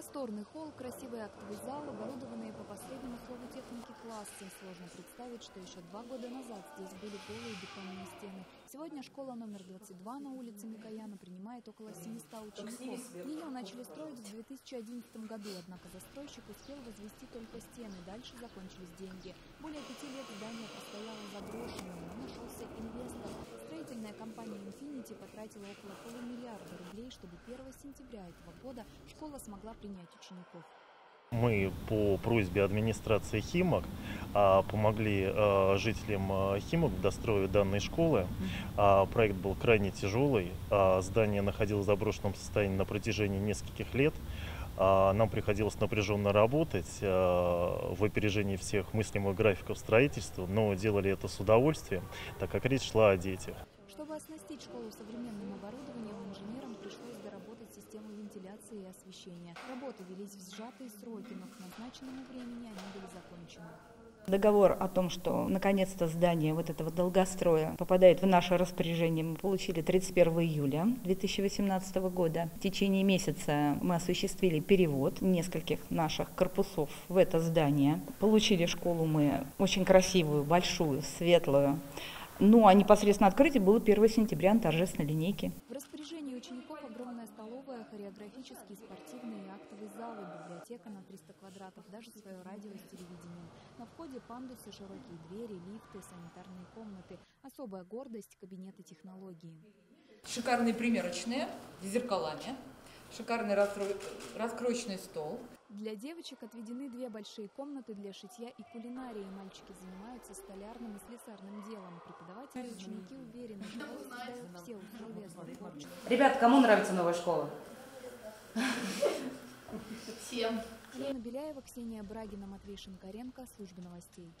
Просторный холл, красивый актовый зал, оборудованные по последнему слову техники классы. Сложно представить, что еще два года назад здесь были голые бетонные стены. Сегодня школа номер 22 на улице Микояна принимает около 700 учеников. Ее начали строить в 2011 году, однако застройщик успел возвести только стены, дальше закончились деньги. Более пяти лет здание простояло заброшенным, но нашелся инвестор. Infinity потратила около полумиллиарда рублей, чтобы 1 сентября этого года школа смогла принять учеников. Мы по просьбе администрации Химок а, помогли а, жителям а, Химок в дострою данной школы. Проект был крайне тяжелый. Здание находилось в заброшенном состоянии на протяжении нескольких лет. Нам приходилось напряженно работать в опережении всех мыслимых графиков строительства, но делали это с удовольствием, так как речь шла о детях. Оснастить школу современным оборудованием, инженерам пришлось доработать систему вентиляции и освещения. Работы велись в сжатые сроки, но к назначенному времени они были закончены. Договор о том, что наконец-то здание вот этого долгостроя попадает в наше распоряжение, мы получили 31 июля 2018 года. В течение месяца мы осуществили перевод нескольких наших корпусов в это здание. Получили школу мы очень красивую, большую, светлую. Ну, а непосредственно открытие было 1 сентября на торжественной линейке. В распоряжении учеников огромная столовая, хореографические, спортивные и актовые залы, библиотека на 300 квадратов, даже свое радио с телевидением. На входе пандусы, широкие двери, лифты, санитарные комнаты. Особая гордость – кабинеты технологии. Шикарные примерочные с зеркалами, шикарный раскро- раскроечный стол. Для девочек отведены две большие комнаты для шитья и кулинарии. Мальчики занимаются столярным и слесарным делом. Преподаватели и ученики уверены, что все условия для. Ребят, кому нравится новая школа? Елена Беляева, Ксения Брагина, Матвей Шинкаренко. Служба новостей.